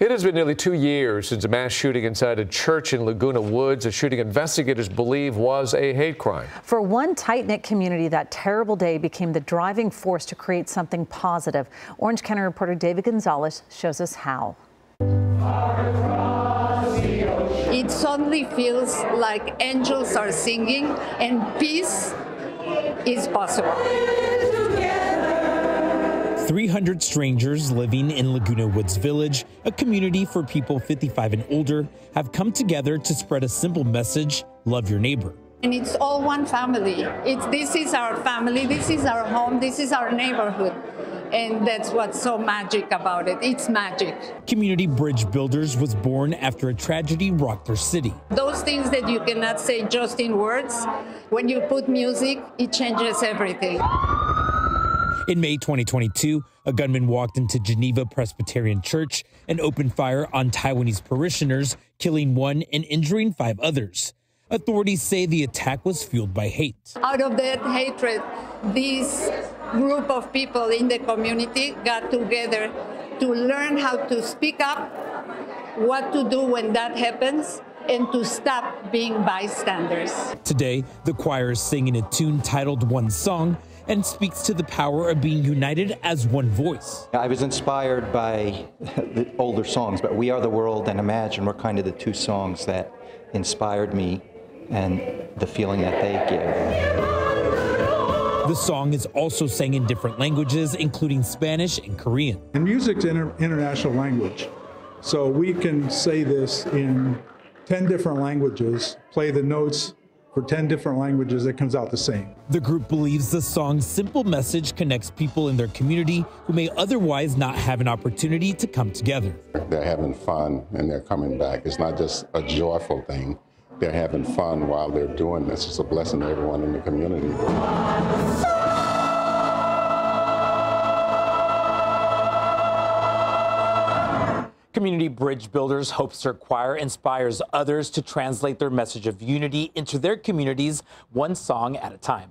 It has been nearly two years since a mass shooting inside a church in Laguna Woods, a shooting investigators believe was a hate crime. For one tight knit community, that terrible day became the driving force to create something positive. Orange County reporter David Gonzalez shows us how. It suddenly feels like angels are singing and peace is possible. 300 strangers living in Laguna Woods Village, a community for people 55 and older, have come together to spread a simple message love your neighbor. And it's all one family. It's, this is our family, this is our home, this is our neighborhood. And that's what's so magic about it. It's magic. Community Bridge Builders was born after a tragedy rocked their city. Those things that you cannot say just in words, when you put music, it changes everything. In May 2022, a gunman walked into Geneva Presbyterian Church and opened fire on Taiwanese parishioners, killing one and injuring five others. Authorities say the attack was fueled by hate. Out of that hatred, this group of people in the community got together to learn how to speak up, what to do when that happens, and to stop being bystanders. Today, the choir is singing a tune titled One Song and speaks to the power of being united as one voice. I was inspired by the older songs, but We Are the World and Imagine were kind of the two songs that inspired me and the feeling that they give. The song is also sang in different languages, including Spanish and Korean. And music's an inter international language, so we can say this in 10 different languages, play the notes for 10 different languages, it comes out the same. The group believes the song's simple message connects people in their community who may otherwise not have an opportunity to come together. They're having fun and they're coming back. It's not just a joyful thing. They're having fun while they're doing this. It's a blessing to everyone in the community. Community Bridge Builders hopes their choir inspires others to translate their message of unity into their communities one song at a time.